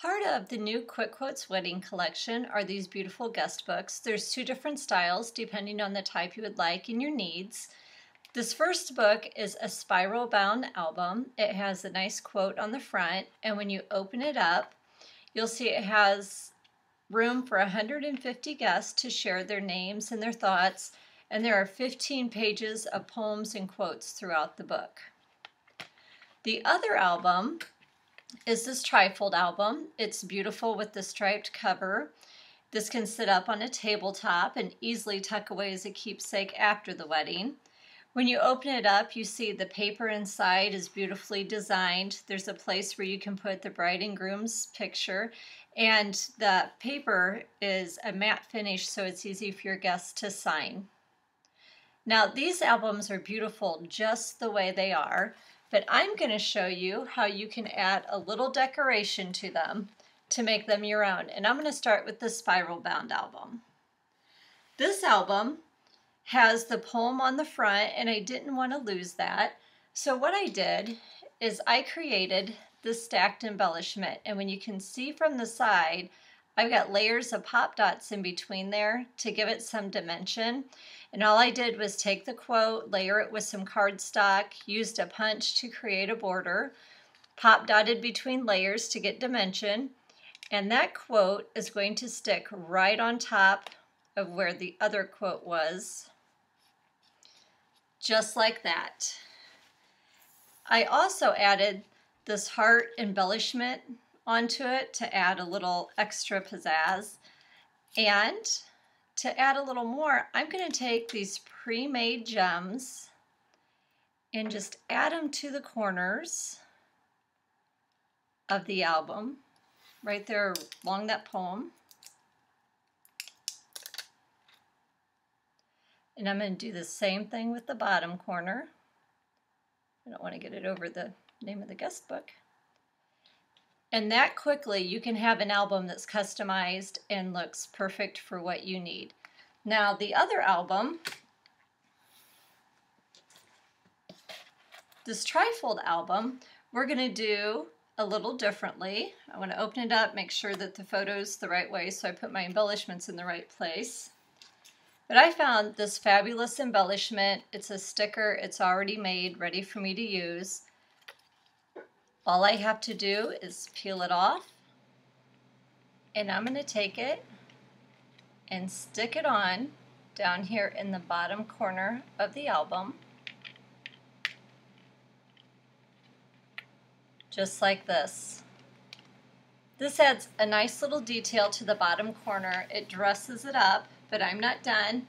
Part of the new Quick Quotes Wedding Collection are these beautiful guest books. There's two different styles depending on the type you would like and your needs. This first book is a spiral bound album. It has a nice quote on the front, and when you open it up, you'll see it has room for 150 guests to share their names and their thoughts, and there are 15 pages of poems and quotes throughout the book. The other album is this trifold album. It's beautiful with the striped cover. This can sit up on a tabletop and easily tuck away as a keepsake after the wedding. When you open it up, you see the paper inside is beautifully designed. There's a place where you can put the bride and groom's picture, and the paper is a matte finish, so it's easy for your guests to sign. Now, these albums are beautiful just the way they are, but I'm going to show you how you can add a little decoration to them to make them your own. And I'm going to start with the Spiral Bound album. This album has the poem on the front and I didn't want to lose that. So what I did is I created the stacked embellishment and when you can see from the side I've got layers of pop dots in between there to give it some dimension. And all I did was take the quote, layer it with some cardstock, used a punch to create a border, pop dotted between layers to get dimension. And that quote is going to stick right on top of where the other quote was. Just like that. I also added this heart embellishment onto it to add a little extra pizzazz. And to add a little more, I'm going to take these pre-made gems and just add them to the corners of the album, right there along that poem. And I'm going to do the same thing with the bottom corner. I don't want to get it over the name of the guest book. And that quickly, you can have an album that's customized and looks perfect for what you need. Now, the other album, this trifold album, we're going to do a little differently. I want to open it up, make sure that the photo's the right way, so I put my embellishments in the right place. But I found this fabulous embellishment. It's a sticker. It's already made, ready for me to use. All I have to do is peel it off. And I'm going to take it and stick it on down here in the bottom corner of the album. Just like this. This adds a nice little detail to the bottom corner. It dresses it up but I'm not done.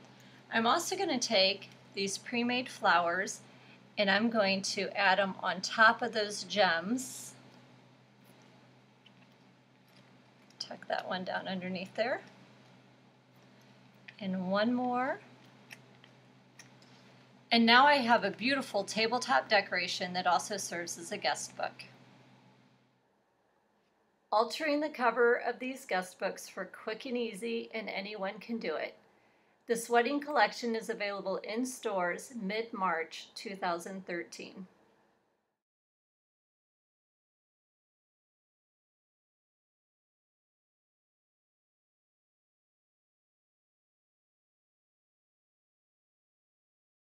I'm also going to take these pre-made flowers and I'm going to add them on top of those gems. Tuck that one down underneath there. And one more. And now I have a beautiful tabletop decoration that also serves as a guest book. Altering the cover of these guest books for quick and easy and anyone can do it. This Wedding collection is available in stores mid-March 2013.